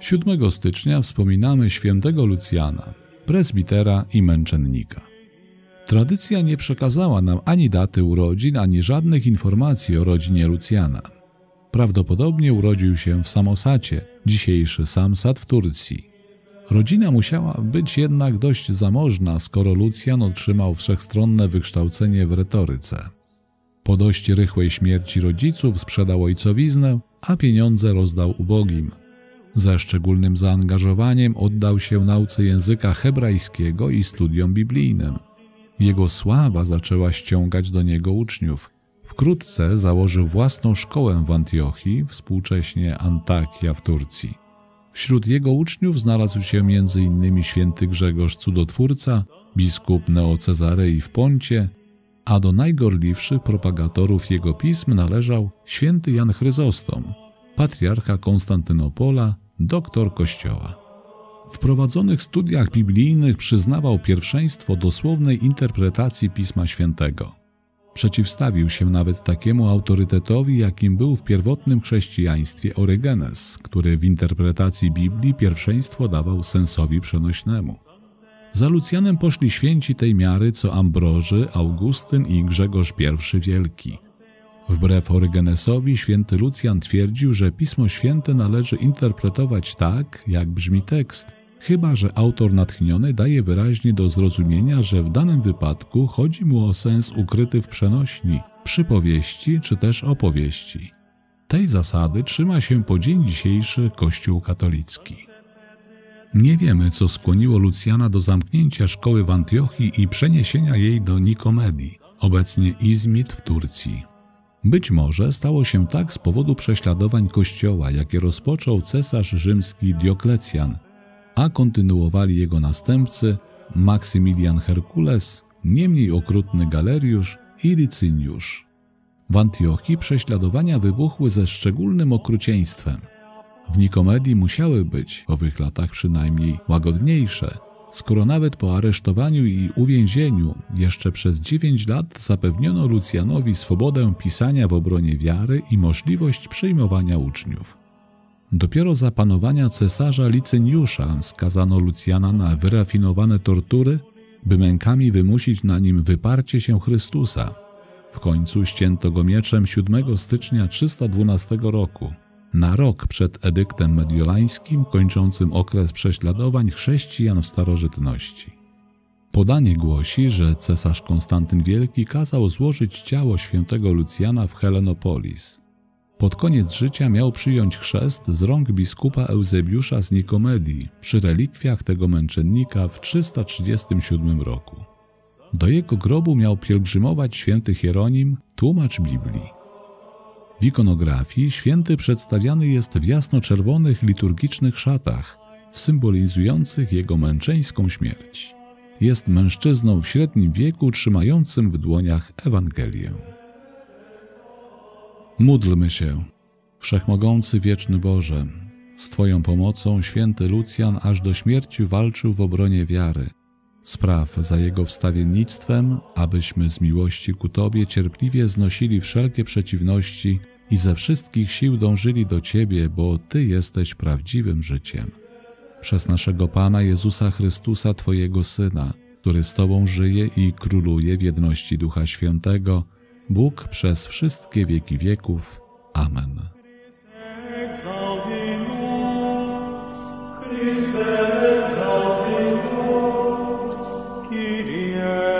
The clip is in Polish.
7 stycznia wspominamy świętego Lucjana, prezbitera i męczennika. Tradycja nie przekazała nam ani daty urodzin, ani żadnych informacji o rodzinie Lucjana. Prawdopodobnie urodził się w Samosacie, dzisiejszy Samsat w Turcji. Rodzina musiała być jednak dość zamożna, skoro Lucjan otrzymał wszechstronne wykształcenie w retoryce. Po dość rychłej śmierci rodziców sprzedał ojcowiznę, a pieniądze rozdał ubogim. Ze szczególnym zaangażowaniem oddał się nauce języka hebrajskiego i studiom biblijnym. Jego sława zaczęła ściągać do niego uczniów. Wkrótce założył własną szkołę w Antiochii, współcześnie Antakia w Turcji. Wśród jego uczniów znalazł się m.in. święty Grzegorz Cudotwórca, biskup Neocezarei w Poncie, a do najgorliwszych propagatorów jego pism należał święty Jan Chryzostom, patriarcha Konstantynopola, doktor Kościoła. W prowadzonych studiach biblijnych przyznawał pierwszeństwo dosłownej interpretacji Pisma Świętego. Przeciwstawił się nawet takiemu autorytetowi, jakim był w pierwotnym chrześcijaństwie Orygenes, który w interpretacji Biblii pierwszeństwo dawał sensowi przenośnemu. Za Lucjanem poszli święci tej miary co Ambroży, Augustyn i Grzegorz I Wielki. Wbrew Orygenesowi święty Lucjan twierdził, że Pismo Święte należy interpretować tak, jak brzmi tekst, chyba że autor natchniony daje wyraźnie do zrozumienia, że w danym wypadku chodzi mu o sens ukryty w przenośni, przypowieści czy też opowieści. Tej zasady trzyma się po dzień dzisiejszy Kościół katolicki. Nie wiemy, co skłoniło Lucjana do zamknięcia szkoły w Antiochii i przeniesienia jej do Nikomedii, obecnie Izmit w Turcji. Być może stało się tak z powodu prześladowań kościoła, jakie rozpoczął cesarz rzymski Dioklecjan, a kontynuowali jego następcy Maksymilian Herkules, nie mniej okrutny Galeriusz i Licyniusz. W Antiochii prześladowania wybuchły ze szczególnym okrucieństwem. W Nikomedii musiały być, w owych latach przynajmniej, łagodniejsze, skoro nawet po aresztowaniu i uwięzieniu jeszcze przez dziewięć lat zapewniono Lucjanowi swobodę pisania w obronie wiary i możliwość przyjmowania uczniów. Dopiero za panowania cesarza Licyniusza skazano Lucjana na wyrafinowane tortury, by mękami wymusić na nim wyparcie się Chrystusa. W końcu ścięto go mieczem 7 stycznia 312 roku, na rok przed edyktem mediolańskim kończącym okres prześladowań chrześcijan w starożytności. Podanie głosi, że cesarz Konstantyn Wielki kazał złożyć ciało świętego Lucjana w Helenopolis. Pod koniec życia miał przyjąć chrzest z rąk biskupa Eusebiusza z Nikomedii przy relikwiach tego męczennika w 337 roku. Do jego grobu miał pielgrzymować święty Hieronim, tłumacz Biblii. W ikonografii święty przedstawiany jest w jasno-czerwonych liturgicznych szatach, symbolizujących jego męczeńską śmierć. Jest mężczyzną w średnim wieku trzymającym w dłoniach Ewangelię. Módlmy się. Wszechmogący wieczny Boże, z Twoją pomocą święty Lucjan aż do śmierci walczył w obronie wiary. Spraw za jego wstawiennictwem, abyśmy z miłości ku Tobie cierpliwie znosili wszelkie przeciwności i ze wszystkich sił dążyli do Ciebie, bo Ty jesteś prawdziwym życiem. Przez naszego Pana Jezusa Chrystusa, Twojego Syna, który z Tobą żyje i króluje w jedności Ducha Świętego, Bóg przez wszystkie wieki wieków. Amen. Christe exaltimus, Kyrie